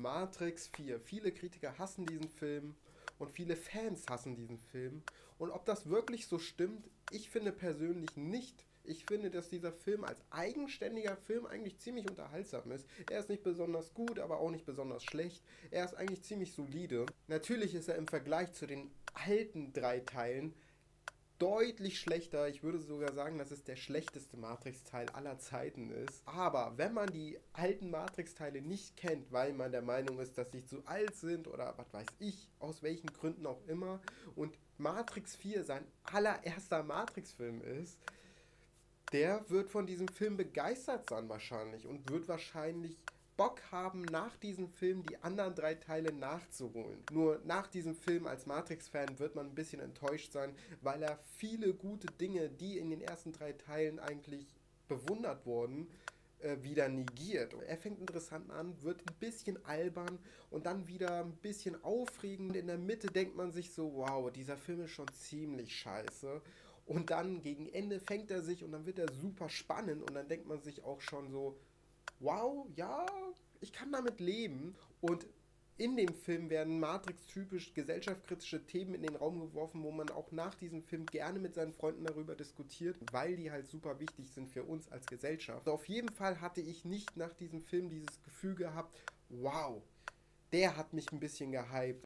Matrix 4. Viele Kritiker hassen diesen Film und viele Fans hassen diesen Film. Und ob das wirklich so stimmt, ich finde persönlich nicht. Ich finde, dass dieser Film als eigenständiger Film eigentlich ziemlich unterhaltsam ist. Er ist nicht besonders gut, aber auch nicht besonders schlecht. Er ist eigentlich ziemlich solide. Natürlich ist er im Vergleich zu den alten drei Teilen deutlich schlechter. Ich würde sogar sagen, dass es der schlechteste Matrix-Teil aller Zeiten ist. Aber wenn man die alten Matrix-Teile nicht kennt, weil man der Meinung ist, dass sie zu alt sind oder was weiß ich, aus welchen Gründen auch immer, und Matrix 4 sein allererster Matrix-Film ist, der wird von diesem Film begeistert sein wahrscheinlich und wird wahrscheinlich Bock haben, nach diesem Film die anderen drei Teile nachzuholen. Nur nach diesem Film als Matrix-Fan wird man ein bisschen enttäuscht sein, weil er viele gute Dinge, die in den ersten drei Teilen eigentlich bewundert wurden, äh, wieder negiert. Er fängt interessant an, wird ein bisschen albern und dann wieder ein bisschen aufregend. In der Mitte denkt man sich so, wow, dieser Film ist schon ziemlich scheiße. Und dann gegen Ende fängt er sich und dann wird er super spannend und dann denkt man sich auch schon so, wow, ja, ich kann damit leben. Und in dem Film werden Matrix-typisch gesellschaftskritische Themen in den Raum geworfen, wo man auch nach diesem Film gerne mit seinen Freunden darüber diskutiert, weil die halt super wichtig sind für uns als Gesellschaft. Also auf jeden Fall hatte ich nicht nach diesem Film dieses Gefühl gehabt, wow, der hat mich ein bisschen gehypt.